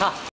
你